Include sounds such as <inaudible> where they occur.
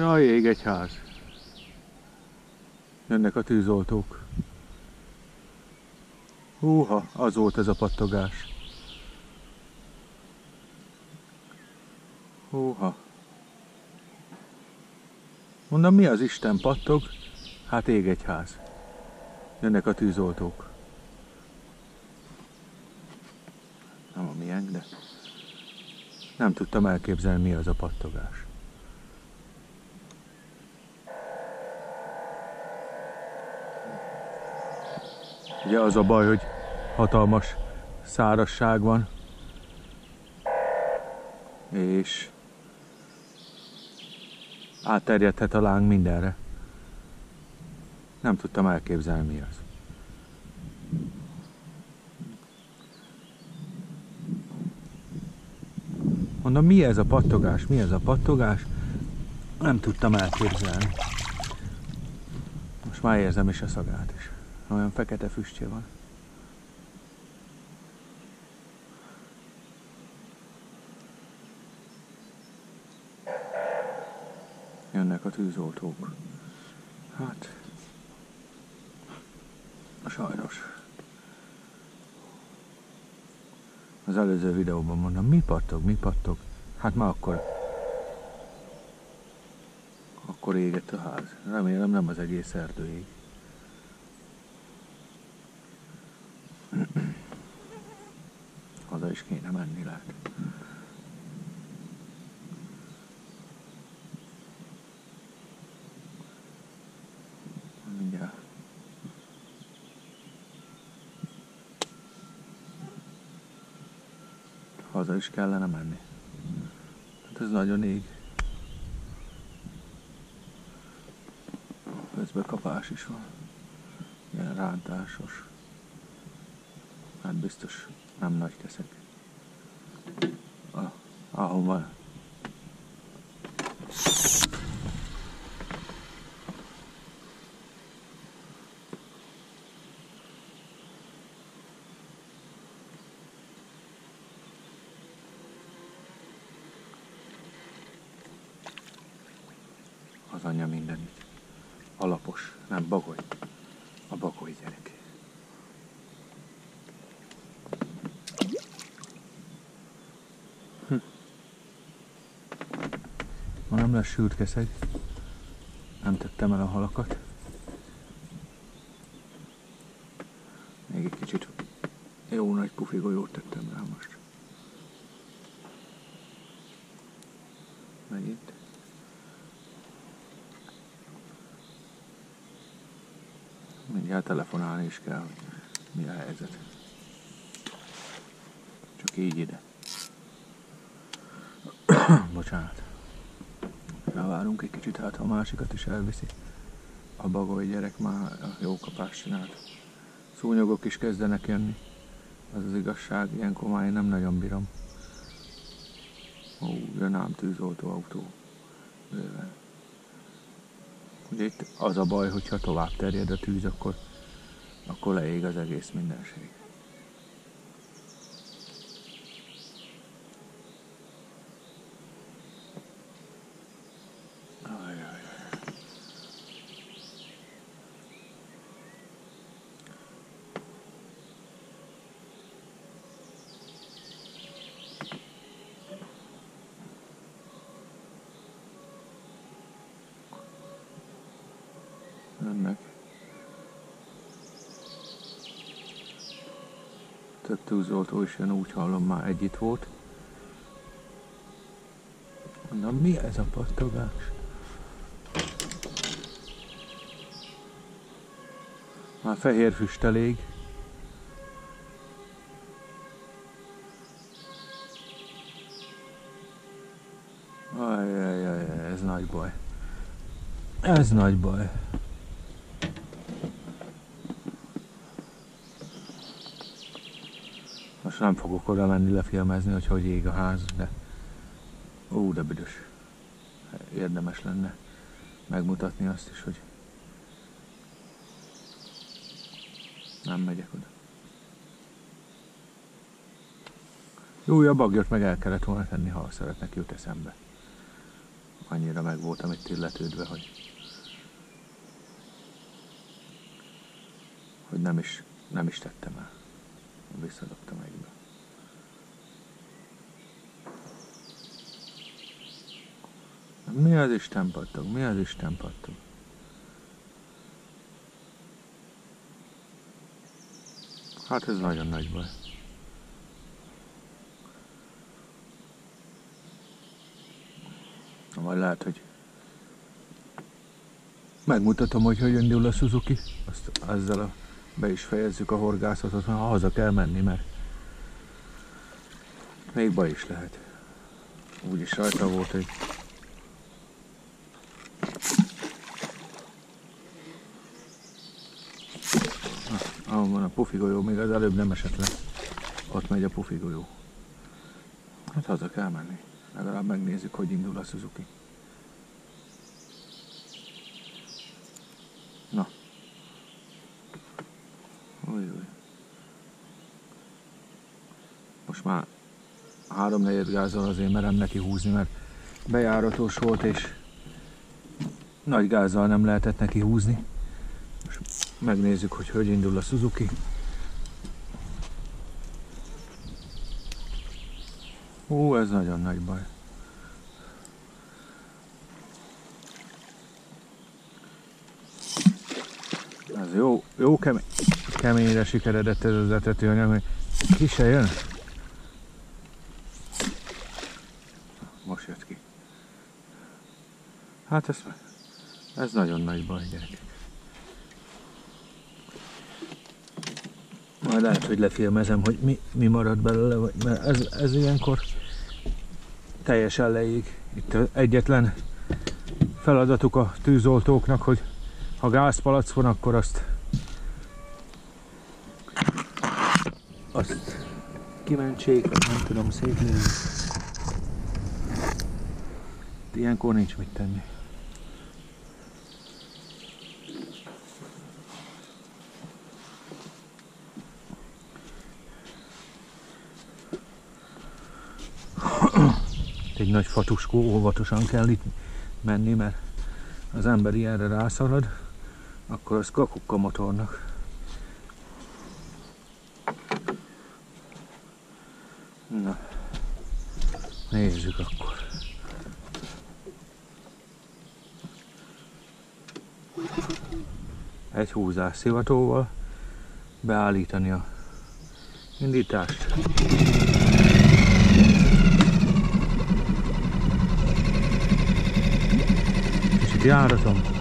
Jaj, ég egy ház. Jönnek a tűzoltók. Húha, az volt ez a pattogás. Húha. Mondom, mi az Isten pattog? Hát ég egy ház. Jönnek a tűzoltók. Nem a miénk, de nem tudtam elképzelni, mi az a pattogás. Ugye az a baj, hogy hatalmas szárasság van, és átterjedhet a láng mindenre. Nem tudtam elképzelni, mi az. Mondom, mi ez a pattogás? Mi ez a pattogás? Nem tudtam elképzelni. Most már érzem is a szagát is. Olyan fekete füstje van. Jönnek a tűzoltók. Hát, sajnos. Az előző videóban mondom, mi pattog, mi pattog. Hát már akkor akkor égett a ház. Remélem nem az egész erdő ég. Haza is kéne menni lehet. Mindjárt. Haza is kellene menni. Hát ez nagyon ég. Közben kapás is van. Ilyen rántásos. Hát biztos nem nagy keszek. Ah, ahol Az anyja mindenit. Alapos, nem bagoly. A bagoly gyerek. Hm. Ma nem lesz sült keszeg. Nem tettem el a halakat. Még egy kicsit jó nagy pufi golyót tettem rá most. Mindjárt telefonálni is kell, hogy mi a helyzet. Csak így ide. <coughs> Bocsánat. Elvárunk egy kicsit, hát ha a másikat is elviszi. A bagoly gyerek már jó kapást csinált. Szúnyogok is kezdenek jönni. Az az igazság, ilyenkor már én nem nagyon bírom. Ó, jön ám tűzoltó autó. Bőven. Ugye itt az a baj, hogyha tovább terjed a tűz, akkor, akkor leég az egész mindenség. Jönnek. Több tűzoltó is jön, úgy hallom már egy itt volt. Mondom, mi ez a pattogás? Már fehér füst elég. Ajajaj, ez nagy baj. Ez nagy baj. Most nem fogok oda menni lefilmezni, hogy hogy ég a ház, de... Ó, de büdös. Érdemes lenne megmutatni azt is, hogy nem megyek oda. Jó, a bagyot meg el kellett volna tenni, ha szeretnek jut eszembe. annyira meg voltam itt illetődve, hogy, hogy nem is, nem is tettem el. Visszadobtam egybe. Mi az Isten pattog? Mi az Isten pattog? Hát ez nagyon nagy baj. Majd lehet, hogy megmutatom, hogy hogy indul a Suzuki. Azt ezzel a, be is fejezzük a horgászatot, ha haza kell menni, mert még baj is lehet. Úgyis rajta volt egy ahol van a pufigolyó, még az előbb nem esett le. Ott megy a pufigolyó. Hát haza kell menni. Legalább megnézzük, hogy indul a Suzuki. Most már három negyed gázzal azért merem neki húzni, mert bejáratos volt, és nagy gázzal nem lehetett neki húzni. Most megnézzük, hogy hogy indul a Suzuki. Ó, ez nagyon nagy baj. Ez jó, jó kemény, keményre sikeredett ez az etetőanyag, hogy ki se jön. Most jött ki. Hát ez, ez nagyon nagy baj, gyerekek. Majd lehet, hogy lefilmezem, hogy mi, mi marad belőle, vagy, mert ez, ez ilyenkor teljesen leég. Itt egyetlen feladatuk a tűzoltóknak, hogy ha gázpalac van, akkor azt azt kimentsék, nem tudom szétnézni. Ilyenkor nincs mit tenni. Egy nagy fatuskó, óvatosan kell itt menni, mert az ember ilyenre rászalad, akkor az kakukka motornak. Na, nézzük akkor. Egy húzás szivatóval beállítani a indítást. Yardım.